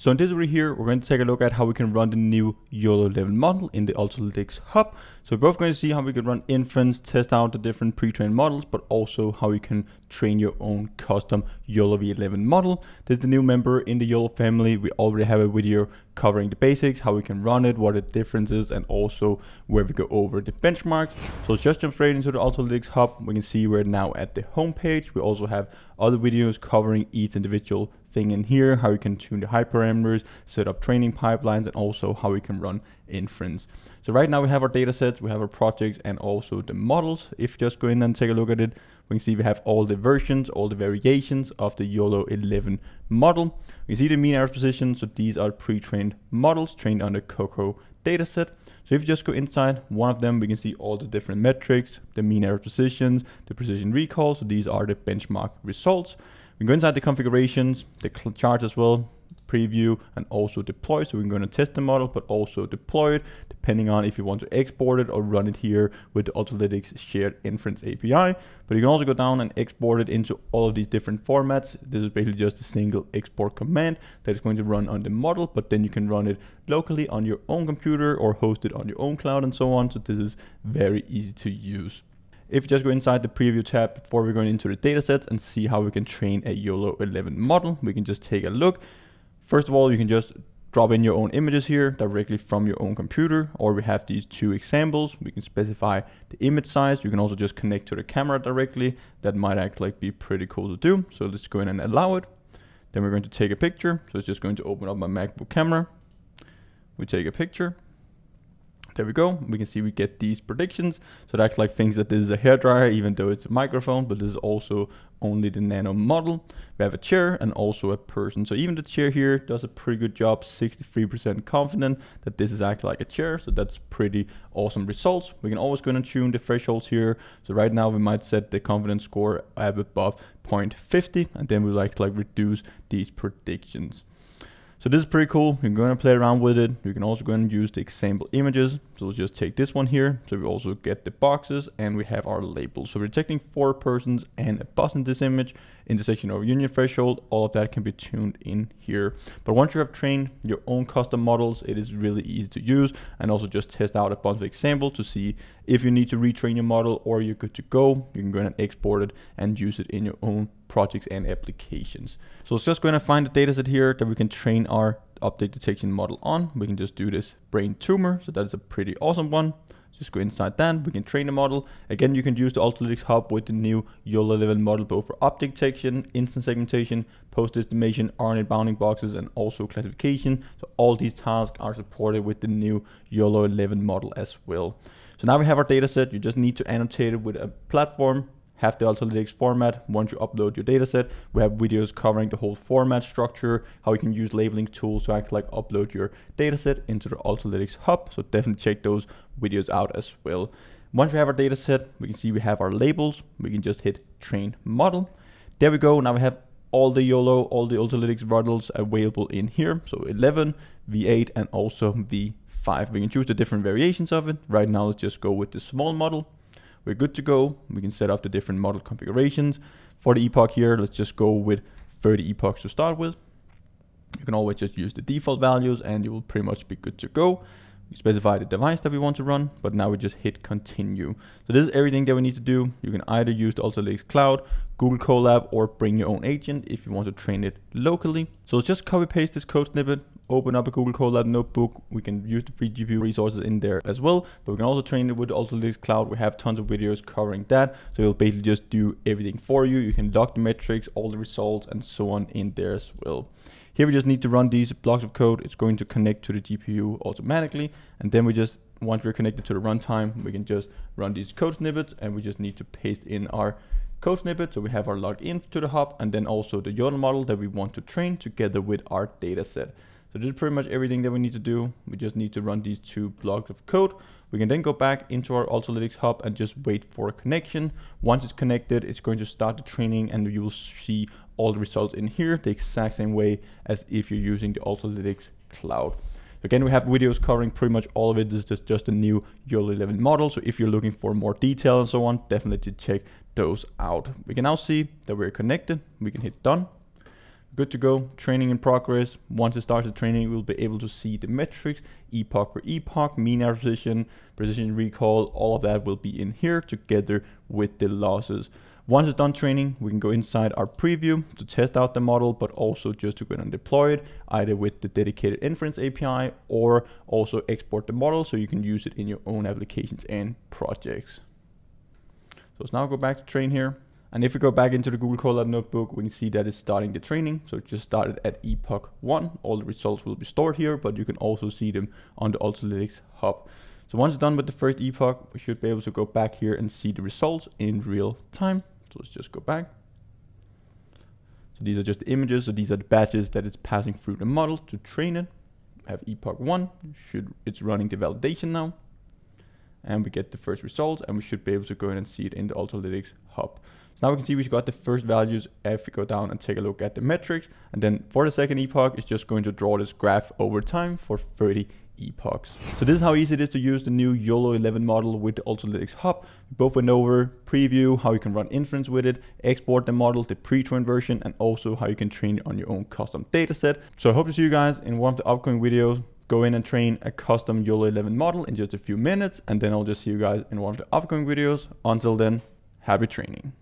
So in this video here, we're going to take a look at how we can run the new YOLO 11 model in the Ultralytics Hub. So we're both going to see how we can run inference, test out the different pre-trained models, but also how you can train your own custom YOLO V11 model. This is the new member in the YOLO family. We already have a video covering the basics, how we can run it, what the difference is, and also where we go over the benchmarks. So let's just jump straight into the Ultralytics Hub. We can see we're now at the home page. We also have other videos covering each individual in here, how you can tune the hyperparameters, set up training pipelines, and also how we can run inference. So right now we have our data sets, we have our projects, and also the models. If you just go in and take a look at it, we can see we have all the versions, all the variations of the YOLO 11 model. We see the mean average precision, so these are pre-trained models trained on the COCO dataset. So if you just go inside one of them, we can see all the different metrics, the mean average precisions, the precision recall. So these are the benchmark results. We go inside the configurations, the chart as well, preview and also deploy. So we're going to test the model, but also deploy it depending on if you want to export it or run it here with the Ultralytics shared inference API. But you can also go down and export it into all of these different formats. This is basically just a single export command that is going to run on the model, but then you can run it locally on your own computer or host it on your own cloud and so on. So this is very easy to use. If you just go inside the preview tab before we're going into the datasets and see how we can train a YOLO 11 model, we can just take a look. First of all, you can just drop in your own images here directly from your own computer, or we have these two examples. We can specify the image size. You can also just connect to the camera directly. That might actually be pretty cool to do. So let's go in and allow it. Then we're going to take a picture. So it's just going to open up my MacBook camera. We take a picture there we go. We can see we get these predictions. So it acts like things that this is a hairdryer, even though it's a microphone, but this is also only the nano model. We have a chair and also a person. So even the chair here does a pretty good job, 63% confident that this is actually like a chair. So that's pretty awesome results. We can always go and tune the thresholds here. So right now we might set the confidence score above 0.50 and then we like to like reduce these predictions. So this is pretty cool. You're going to play around with it. You can also go and use the example images. So we'll just take this one here. So we also get the boxes and we have our labels. So we're detecting four persons and a bus in this image, intersection over union threshold. All of that can be tuned in here. But once you have trained your own custom models, it is really easy to use and also just test out a bunch of examples to see if you need to retrain your model or you're good to go. You can go and export it and use it in your own projects and applications. So it's just going to find the dataset here that we can train our object detection model on. We can just do this brain tumor. So that is a pretty awesome one. Just go inside that, we can train the model. Again, you can use the Ultralytics Hub with the new YOLO 11 model both for object detection, instance segmentation, pose-estimation, oriented bounding boxes, and also classification. So all these tasks are supported with the new YOLO 11 model as well. So now we have our dataset. You just need to annotate it with a platform have the Ultralytics format. Once you upload your dataset, we have videos covering the whole format structure, how you can use labeling tools to actually like upload your dataset into the Ultralytics hub. So definitely check those videos out as well. Once we have our dataset, we can see we have our labels. We can just hit train model. There we go. Now we have all the YOLO, all the Ultralytics models available in here. So 11, V8, and also V5. We can choose the different variations of it. Right now, let's just go with the small model we're good to go. We can set up the different model configurations. For the epoch here, let's just go with 30 epochs to start with. You can always just use the default values and you will pretty much be good to go. We specify the device that we want to run, but now we just hit continue. So this is everything that we need to do. You can either use the Ultralytics Cloud, Google Colab, or bring your own agent if you want to train it locally. So let's just copy paste this code snippet, open up a Google Colab notebook. We can use the free GPU resources in there as well, but we can also train it with the Ultralytics Cloud. We have tons of videos covering that. So it'll basically just do everything for you. You can log the metrics, all the results, and so on in there as well. Here we just need to run these blocks of code. It's going to connect to the GPU automatically. And then we just, once we're connected to the runtime, we can just run these code snippets and we just need to paste in our code snippet. So we have our logged in to the hub and then also the YOLO model that we want to train together with our data set. So this is pretty much everything that we need to do. We just need to run these two blocks of code. We can then go back into our Ultralytics hub and just wait for a connection. Once it's connected, it's going to start the training and you will see all the results in here the exact same way as if you're using the Ultralytics cloud. Again, we have videos covering pretty much all of it. This is just, just a new YOLO 11 model. So if you're looking for more detail and so on, definitely check those out. We can now see that we're connected. We can hit done. Good to go, training in progress. Once it starts the training, we'll be able to see the metrics, epoch per epoch, mean average precision, precision recall, all of that will be in here together with the losses. Once it's done training, we can go inside our preview to test out the model, but also just to go and deploy it either with the dedicated inference API or also export the model so you can use it in your own applications and projects. So let's now go back to train here. And if we go back into the Google Colab notebook, we can see that it's starting the training. So it just started at epoch one. All the results will be stored here, but you can also see them on the Ultralytics hub. So once it's done with the first epoch, we should be able to go back here and see the results in real time. So let's just go back. So these are just the images. So these are the batches that it's passing through the model to train it. I have epoch one, should it's running the validation now. And we get the first results and we should be able to go in and see it in the Ultralytics hub. So now we can see we've got the first values if we go down and take a look at the metrics. And then for the second epoch, it's just going to draw this graph over time for 30 epochs. So this is how easy it is to use the new YOLO 11 model with the Ultralytics Hub. We both went over preview, how you can run inference with it, export the model, the pre-trained version, and also how you can train it on your own custom dataset. So I hope to see you guys in one of the upcoming videos. Go in and train a custom YOLO 11 model in just a few minutes, and then I'll just see you guys in one of the upcoming videos. Until then, happy training.